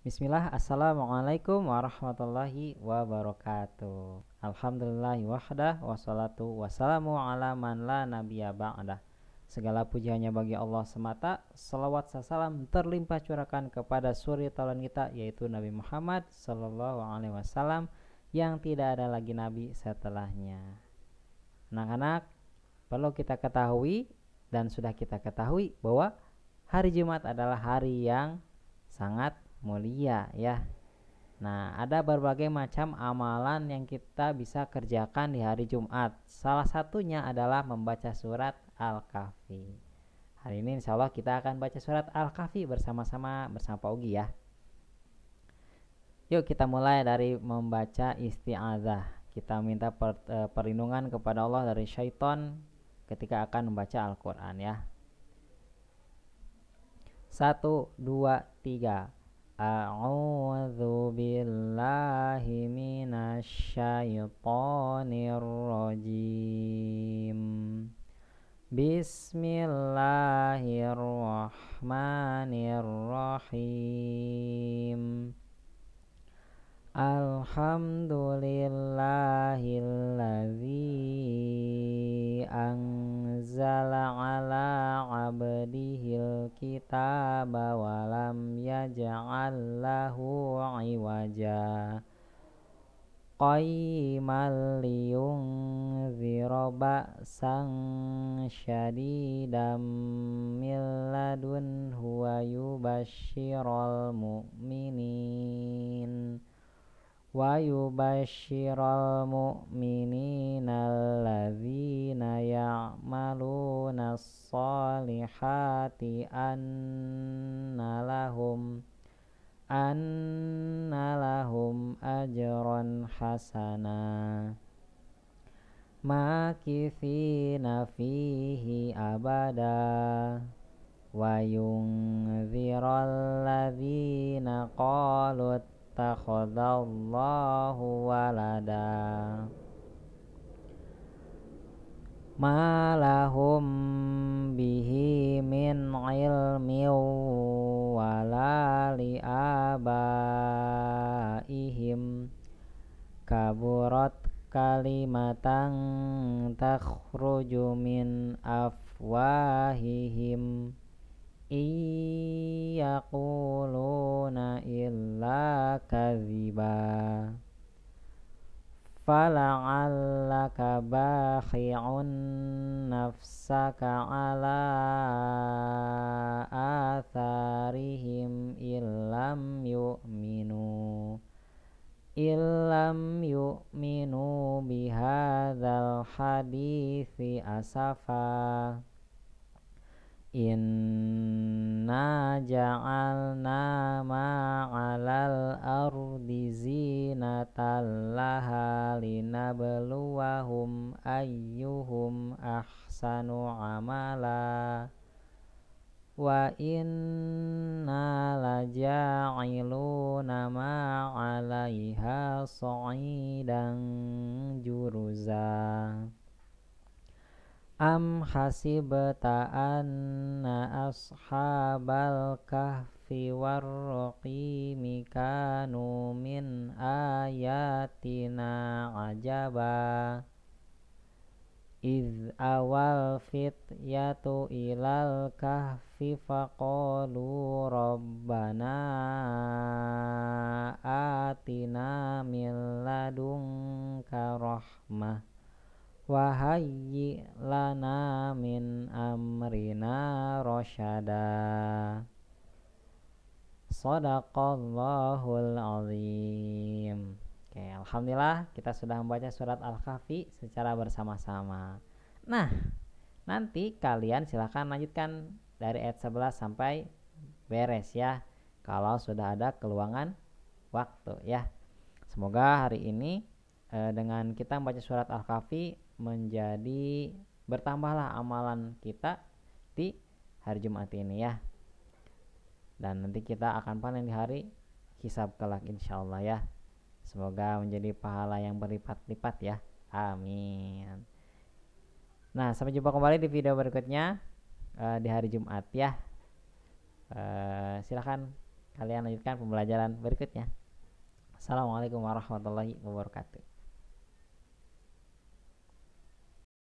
Bismillah, Assalamualaikum warahmatullahi wabarakatuh. Alhamdulillahi wahdah Wassalatu wassalamu ala man la nabiya ba'dah. Segala puji hanya bagi Allah semata. Salawat salam terlimpah curahkan kepada suri taulan kita Yaitu Nabi Muhammad Sallallahu alaihi wasallam Yang tidak ada lagi Nabi setelahnya. Anak-anak perlu kita ketahui Dan sudah kita ketahui bahwa Hari Jumat adalah hari yang sangat mulia ya. Nah, ada berbagai macam amalan yang kita bisa kerjakan di hari Jumat. Salah satunya adalah membaca surat Al-Kahfi. Hari ini insya Allah kita akan baca surat Al-Kahfi bersama-sama bersama Pak Ugi ya. Yuk kita mulai dari membaca isti'adzah. Kita minta per, e, perlindungan kepada Allah dari syaitan ketika akan membaca Al-Quran ya. Satu, dua, tiga. أعوذ بالله من الشيطان الرجيم. بسم الله الرحمن الرحيم. الحمد لله الذي abdihil kitaba wa lam yaj'al lahu iwaja. Qayyiman liyunzira ba'san syadidan min ladunhu wa yubashshiral mu'minin wa yubashshiral mu'minina alladzina ya'maluna as-salihati anna lahum anna lahum ajran hasana. Makithina fihi abada. Wa yunziral ladzina qalu ittakhadallahu walada ma lahum bihi min ilmi wala li abaihim kaburat kalimatan takhruju min afwahihim iyaquluna illa kadhiba. Fala'allaka bakhi'un nafsaka ala atharihim illam yu'minu illam yu'minu bihadzal hadithi asafa Inna ja'alna ma'alal ardi zinatan laha linabluwahum ayyuhum ahsanu amala. Wa inna laja'iluna ma'alaiha sa'idan juruza Am hasibta anna ashabal kahfi warraqimi kanu min ayatina ajaba. Iz awal fityatu ilal kahfi faqalu rabbana atina min ladunka rahmah wahayyi lana min amrina rosyada Sadaqallahul azim. Oke, Alhamdulillah kita sudah membaca surat Al-Kahfi secara bersama-sama. Nah, nanti kalian silahkan lanjutkan dari ayat 11 sampai beres ya Kalau sudah ada keluangan waktu ya. Semoga hari ini eh, dengan kita membaca surat Al-Kahfi menjadi bertambahlah amalan kita di hari Jumat ini ya. Dan nanti kita akan panen di hari hisab kelak insya Allah ya. Semoga menjadi pahala yang berlipat-lipat ya. Amin. Nah sampai jumpa kembali di video berikutnya uh, di hari Jumat ya. Uh, silahkan kalian lanjutkan pembelajaran berikutnya. Assalamualaikum warahmatullahi wabarakatuh